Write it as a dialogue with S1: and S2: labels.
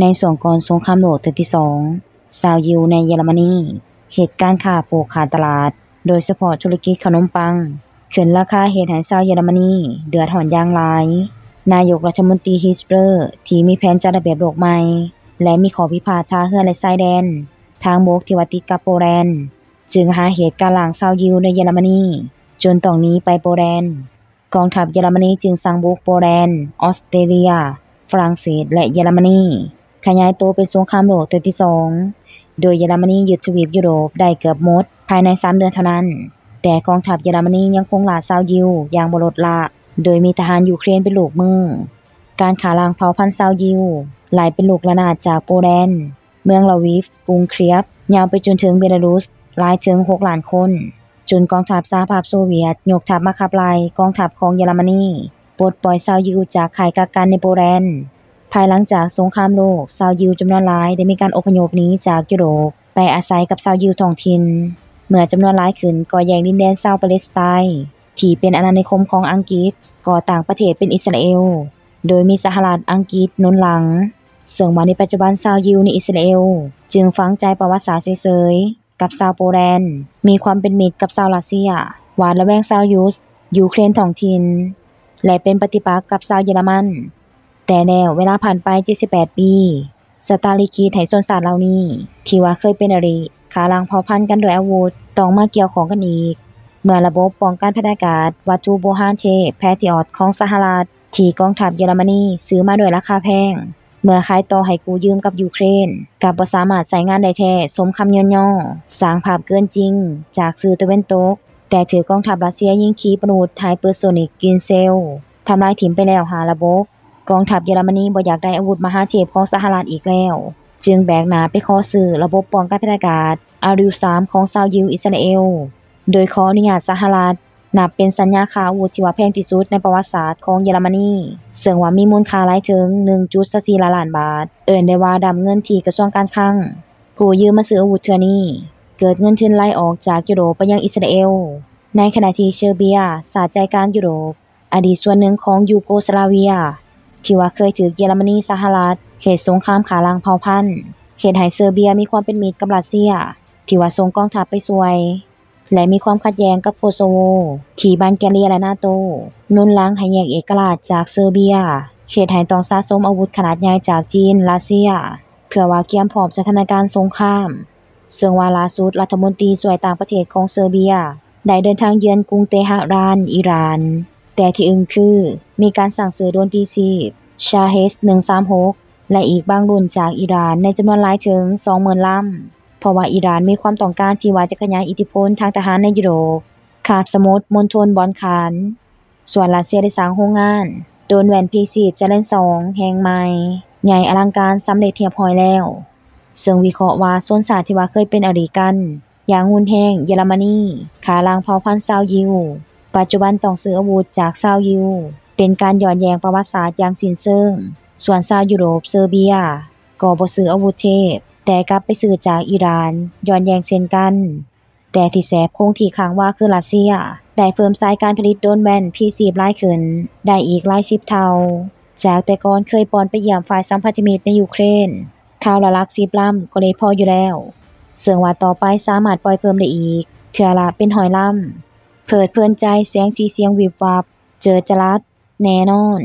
S1: ในส่วนก่อนสงครามโลกเทื่อที่2ชาวยิวในเยอรมนีเหตุการณ์ค้าผูกขาดตลาด โดยเฉพาะธุรกิจขนมปังขึ้นราคาเฮ็ดให้ชาวเยอรมนีเดือดร้อนอย่างหลาย นายกรัฐมนตรีฮิสเ e อร์ที่มีแผนจัดระเบียบโลกใหม่ และมีข้อพิพาททางเรือและชายแดน ทางบกที่ว่าติดกับโปแลนด์จึงหาเหตุการณ์ล้างชาวยิวในเยอรมนีจนต้องหนีไปโปแลนด์กองทัพเยอรมนีจึงสั่งบุกโปแลนด์ออสเตรเลีย ฝรั่งเศสและเยอรมนี ขยายตัวเป็นสงครามโลกเทื่อที่2โดยเยอรมนียึดทวีปยุโรปได้เกือบหมด ภายใน 3 เดือนเท่านั้น แต่กองทัพเยอรมนียังคงล่าชาวยิวอย่างบ่ลดละ โดยมีทหารยูเครนเป็นลูกมือ การฆ่าล้างเผ่าพันธุ์ชาวยิวไหลเป็นลูกระนาดจากโปแลนด์ เมืองลาวิฟกรุงเครียบ ยาวไปจนถึงเบลารุสหลายถึง6ล้านคนจนกองทัพสหภาพโซเวียตยกทัพมาขับไล่กองทัพของเยอรมนีปลดปล่อยชาวยิวจากข่ายกักกันในโปแลนด์ ภายหลังจากสงครามโลกชาวยิวจำนวนหลายได้มีการอพยพหนีจากยุโรปไปอาศัยกับชาวยิวท้องถิ่นเมื่อจำนวนหลายขึ้นก็แยกดินแดนชาวปาเลสไตน์ที่เป็นอาณานิคมของอังกฤษก่อต่างประเทศเป็นอิสราเอล โดยมีสหรัฐอังกฤษหนุนหลังซึ่งว่าในปัจจุบันชาวยิวในอิสราเอล จึงฝังใจประวัติศาสตร์เฉยๆกับชาวโปแลนด์มีความเป็นมิตรกับชาวรัสเซีย หวาดระแวงชาวยุสยูเครนท้องถิ่นและเป็นปฏิปักษ์กับชาวเยอรมัน แต่แล้วเวลาผ่านไป 78 ปี สตาลิคีให้ชนชาสติเหล่านี้ ที่ว่าเคยเป็นอริขาล้างเผาพันกันด้วยอาวุธต้องมาเกี่ยวของกันอีก เมื่อระบบป้องกันภัยอากาศวัตถุโบราณเทแพทริออตของสหรัฐที่กองทัพเยอรมนีซื้อมาด้วยราคาแพง เมื่อขายต่อให้กูยืมกับยูเครนกับบ่สามารถใช้งานได้แท้สมคำย่นย่อสร้างภาพเกินจริง จากสื่อตะเวนตก แต่ถืกกองทัพรัสเซียยิงขีปนาวุธ hypersonic คินซาลทำลายถิ่มไปแล้วหาระบบ กองทัพเยอรมนีบ่อยากได้อาวุธมหาเทพของสหรัฐอีกแล้ว จึงแบกหน้าไปขอซื้อระบบป้องกันภัยอากาศ Arrow 3ของชาวยิวอิสราเอล โดยขออนุญาตสหรัฐนับเป็นสัญญาค่าอาวุธที่ว่าแพงที่สุดในประวัติศาสตร์ของเยอรมนีซึ่งว่ามีมูลค่าหลายถึง 1.4ล้านบาท เอิ้นได้ว่าดำเงินที่กระทรวงการคลังกู้ยืมมาซื้ออาวุธเทื่อนี้เกิดเงินทุนไหลออกจากยุโรปไปยังอิสราเอล ในขณะที่เซอร์เบียสาใจกลางยุโรป อดีตส่วนหนึ่งของยูโกสลาเวีย ที่ว่าเคยถืกเยอรมนีสหรัฐ เฮ็ดสงครามฆ่าล้างเผ่าพันธุ์ เฮ็ดให้เซอร์เบียมีความเป็นมิตรกับรัสเซีย ที่ว่าส่งกองทัพไปช่วย และมีความขัดแย้งกับโคโซโว ที่บัลแกเรียและนาโต หนุนหลังให้แยกเอกราชจากเซอร์เบีย เฮ็ดให้ต้องสะสมอาวุธขนาดใหญ่จากจีนรัสเซีย เพื่อว่าเกียมพร้อมสถานการณ์สงครามซึ่งว่าล่าสุดรัฐมนตรีช่วยต่างประเทศของเซอร์เบีย ได้เดินทางเยือนกรุงเตหะราน อิหร่าน แต่ที่อึ้งคือมีการสั่งซื้อโดรน P10 Shahed 136 และอีกบางรุ่นจากอิหร่านในจำนวนหลายถึง 20,000ลำเพราะว่าอิหร่านมีความต้องการที่ว่าจะขยายอิทธิพลทางทหารในยุโรปคาบสมุทรมณฑลบอลข่านส่วนรัสเซียได้สร้างโรงงาน โดนแว่น P10 เจริญ2แห่งใหม่ ใหญ่อลังการสำเร็จเรียบร้อยแล้ว ซึ่งวิเคราะห์ว่าชนชาติที่ว่าเคยเป็นอริกัน อย่างหุนแฮงเยอรมนีฆ่าล้างเผ่าพันธุ์ชาวยิว ปัจจุบันต้องซื้ออาวุธจากชาวยิว เป็นการย้อนแย้งประวัติศาสตร์อย่างสิ้นเชิง ส่วนชาวยุโรปเซอร์เบียก็บ่ซื้ออาวุธเทพ แต่กลับไปซื้อจากอิหร่านย้อนแย้งเช่นกัน แต่ที่แสบคงที่ค้างว่าคือรัสเซีย ได้เพิ่มสายการผลิตโดนแว่น P10 หลายขึ้น ได้อีกหลาย10เท่า จากแต่ก่อนเคยปอนไปเยี่ยมฝ่ายสัมพันธมิตรในยูเครนข่าวละลัก10ลำก็เลยพออยู่แล้วซึ่องว่าต่อไปสามารถปล่อยเพิ่มได้อีกเทื่อละเป็น100ลำ เพิดเพลินใจแสงสีเสียงวิบวับ เจอจรัสแน่นอน